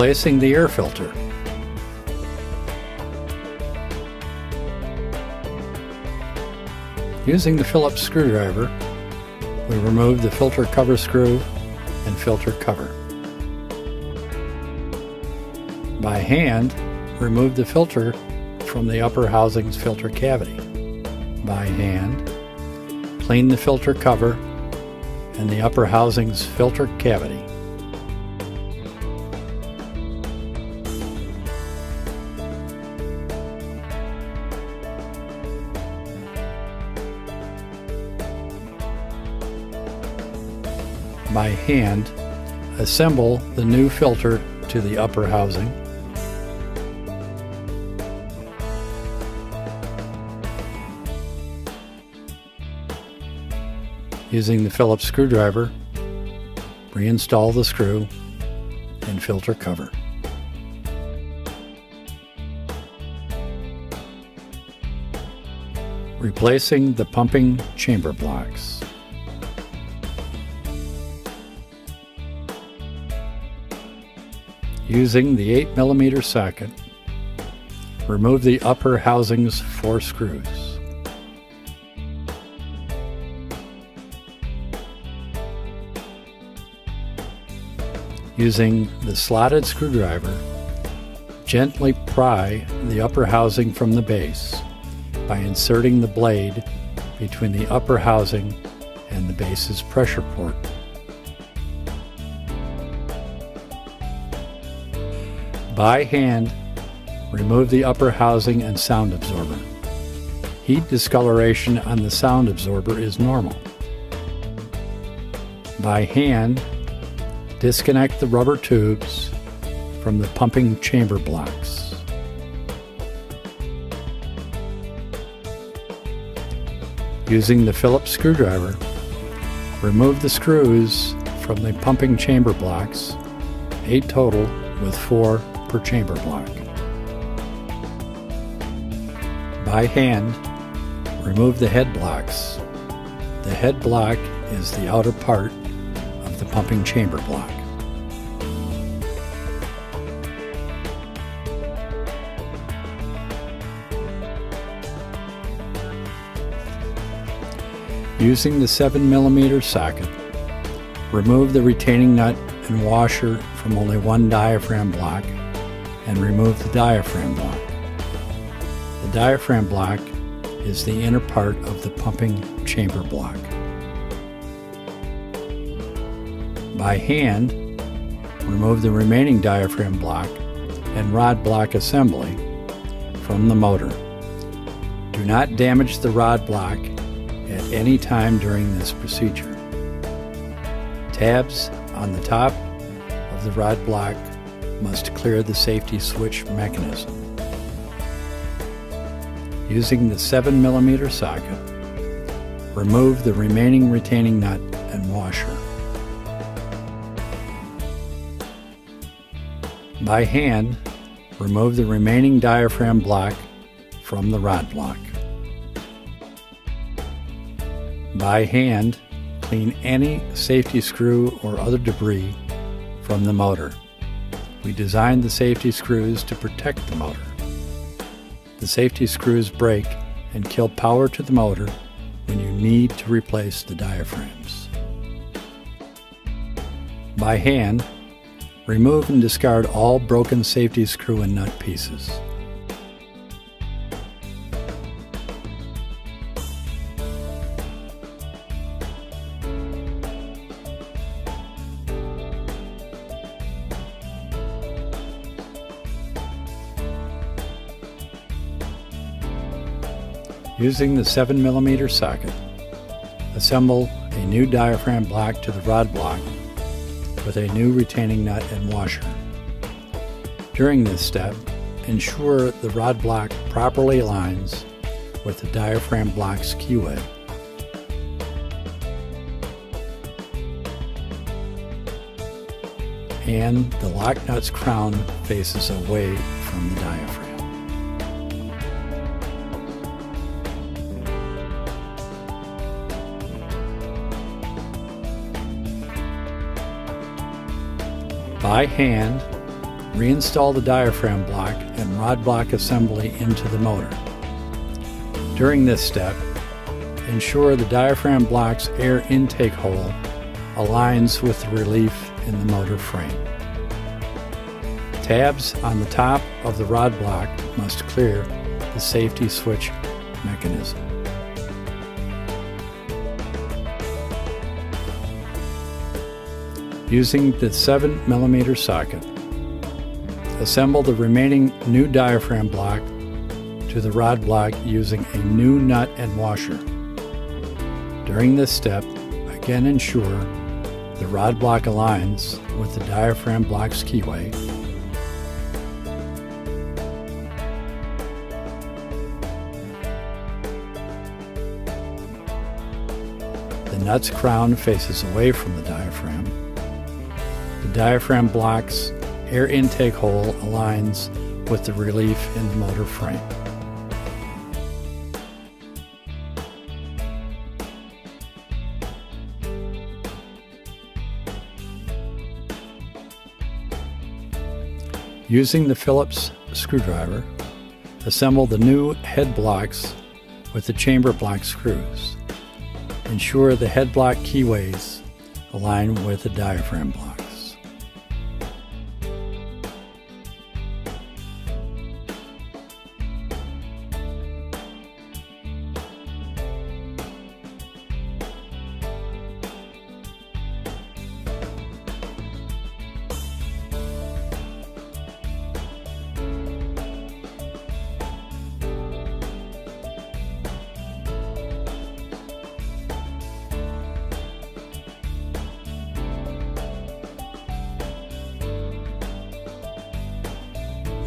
replacing the air filter. Using the Phillips screwdriver, we remove the filter cover screw and filter cover. By hand, remove the filter from the upper housing's filter cavity. By hand, clean the filter cover and the upper housing's filter cavity. By hand, assemble the new filter to the upper housing. Using the Phillips screwdriver, reinstall the screw and filter cover. Replacing the pumping chamber blocks. Using the 8mm socket, remove the upper housing's four screws. Using the slotted screwdriver, gently pry the upper housing from the base by inserting the blade between the upper housing and the base's pressure port. By hand, remove the upper housing and sound absorber. Heat discoloration on the sound absorber is normal. By hand, disconnect the rubber tubes from the pumping chamber blocks. Using the Phillips screwdriver, remove the screws from the pumping chamber blocks, 8 total with 4 per chamber block. By hand, remove the head blocks. The head block is the outer part of the pumping chamber block. Using the 7mm socket, remove the retaining nut and washer from only one diaphragm block and remove the diaphragm block. The diaphragm block is the inner part of the pumping chamber block. By hand, remove the remaining diaphragm block and rod block assembly from the motor. Do not damage the rod block at any time during this procedure. Tabs on the top of the rod block must clear the safety switch mechanism. Using the 7mm socket, remove the remaining retaining nut and washer. By hand, remove the remaining diaphragm block from the rod block. By hand, clean any safety screw or other debris from the motor. We designed the safety screws to protect the motor. The safety screws break and kill power to the motor when you need to replace the diaphragms. By hand, remove and discard all broken safety screw and nut pieces. Using the 7mm socket, assemble a new diaphragm block to the rod block with a new retaining nut and washer. During this step, ensure the rod block properly aligns with the diaphragm block's keyway. And the lock nut's crown faces away from the diaphragm. By hand, Reinstall the diaphragm block and rod block assembly into the motor. During this step, ensure the diaphragm block's air intake hole aligns with the relief in the motor frame. Tabs on the top of the rod block must clear the safety switch mechanism. Using the 7mm socket, assemble the remaining new diaphragm block to the rod block using a new nut and washer. During this step, again ensure the rod block aligns with the diaphragm block's keyway. The nut's crown faces away from the diaphragm. The diaphragm block's air intake hole aligns with the relief in the motor frame. Using the Phillips screwdriver, assemble the new head blocks with the chamber block screws. Ensure the head block keyways align with the diaphragm blocks.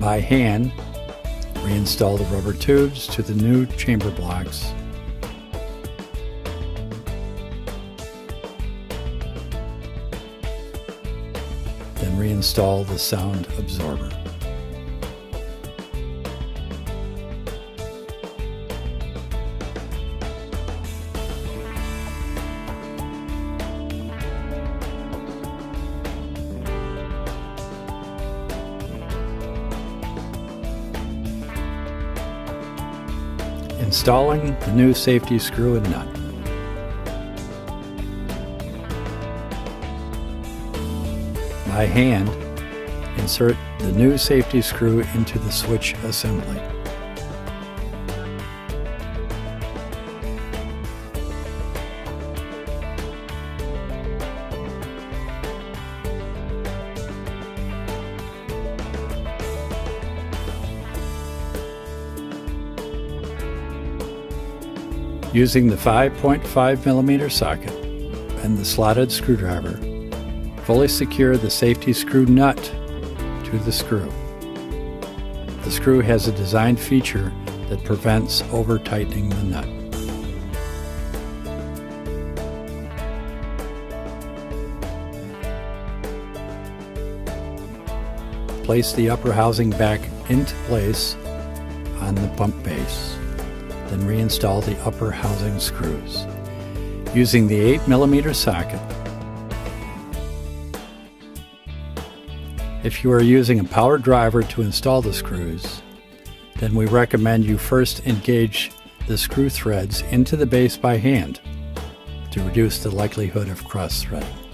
By hand, reinstall the rubber tubes to the new chamber blocks. Then reinstall the sound absorber. Installing the new safety screw and nut. By hand, insert the new safety screw into the switch assembly. Using the 5.5 millimeter socket and the slotted screwdriver, fully secure the safety screw nut to the screw. The screw has a design feature that prevents over tightening the nut. Place the upper housing back into place on the pump base then reinstall the upper housing screws. Using the 8mm socket, if you are using a power driver to install the screws, then we recommend you first engage the screw threads into the base by hand to reduce the likelihood of cross threading.